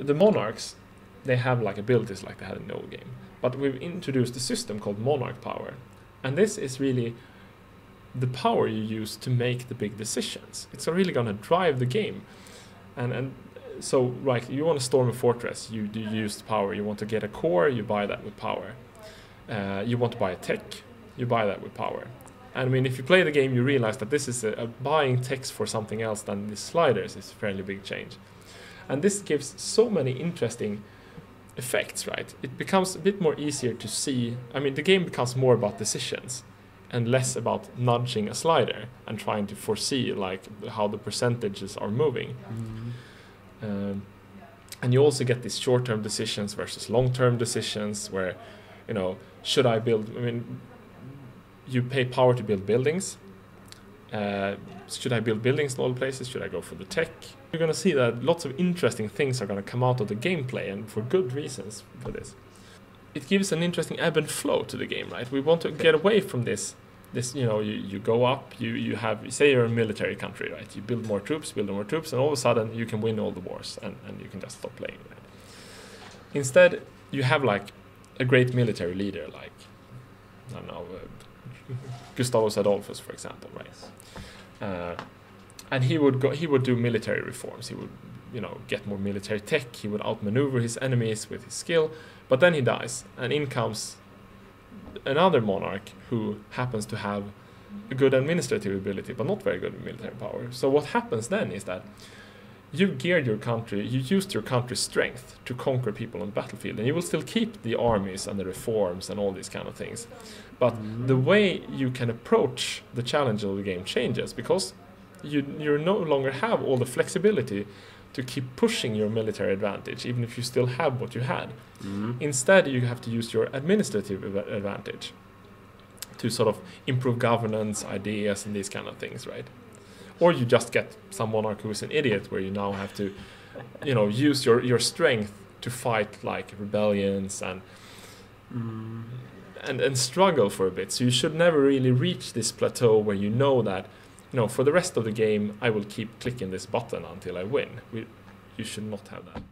the monarchs, they have like abilities like they had in the old game, but we've introduced a system called monarch power, and this is really the power you use to make the big decisions. It's really going to drive the game, and and so right, you want to storm a fortress, you, you use power. You want to get a core, you buy that with power. Uh, you want to buy a tech, you buy that with power. And I mean, if you play the game, you realize that this is a, a buying techs for something else than the sliders is a fairly big change. And this gives so many interesting effects, right? It becomes a bit more easier to see. I mean, the game becomes more about decisions and less about nudging a slider and trying to foresee like how the percentages are moving. Mm-hmm. Um, and you also get these short-term decisions versus long-term decisions where, you know, should I build? I mean, you pay power to build buildings. Uh, should I build buildings in all places? Should I go for the tech? You're going to see that lots of interesting things are going to come out of the gameplay, and for good reasons for this. It gives an interesting ebb and flow to the game, right? We want to get away from this this you know you, you go up you you have say you're a military country right you build more troops build more troops and all of a sudden you can win all the wars and, and you can just stop playing right instead you have like a great military leader like i don't know uh, gustavus adolphus for example right? Uh, and he would go he would do military reforms. He would you know get more military tech. He would outmaneuver his enemies with his skill. But then he dies and in comes another monarch who happens to have a good administrative ability but not very good military power. So what happens then is that you geared your country, you used your country's strength to conquer people on the battlefield, and you will still keep the armies and the reforms and all these kind of things. But the way you can approach the challenge of the game changes because you you no longer have all the flexibility to keep pushing your military advantage, even if you still have what you had. Mm-hmm. Instead, you have to use your administrative advantage to sort of improve governance, ideas, and these kind of things, right? Or you just get some monarch who is an idiot, where you now have to, you know, use your, your strength to fight like rebellions and mm. and and struggle for a bit. So you should never really reach this plateau where you know that you know, for the rest of the game, I will keep clicking this button until I win. We, you should not have that.